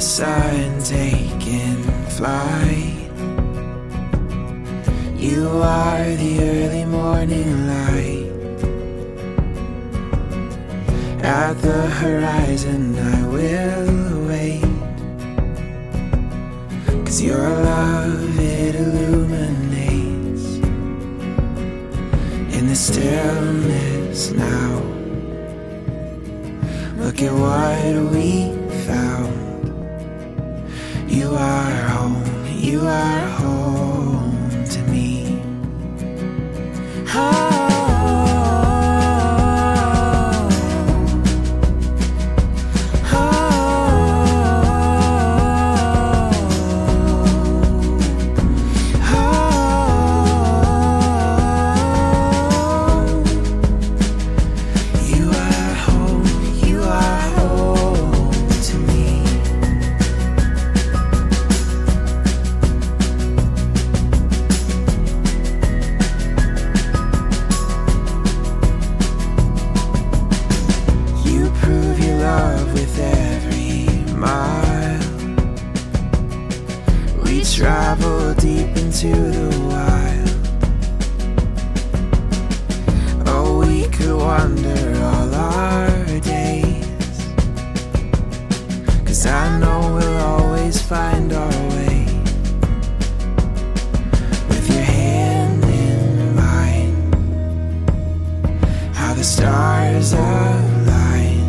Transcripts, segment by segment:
sun taking flight. You are the early morning light. At the horizon, I will wait. Cause your love, it illuminates in the stillness now. Look at what we travel deep into the wild. Oh, we could wander all our days. Cause I know we'll always find our way. With your hand in mine. How the stars align.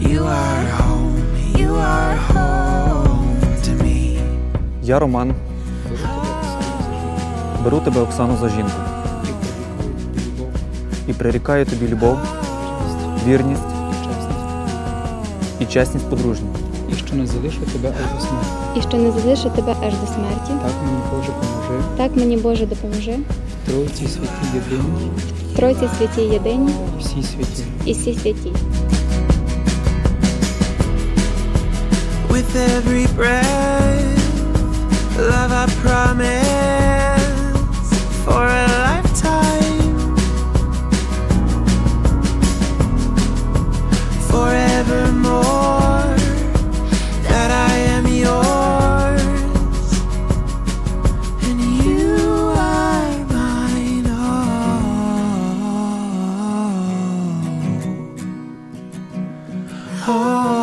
You are Я Роман. Беру тебе, Оксану, за жінку і прирікаю тобі любов, вірність і чесність подружню. І що не залишу тебе аж до смерті. і що не залишу тебе аж до смерті. Так мені Боже поможи, Так мені Боже допоможи, в Тройці святі єдині, в Тройці святі єдині всі святі. і всі святі. With every breath Love I promise for a lifetime Forevermore That I am yours And you are mine oh. oh.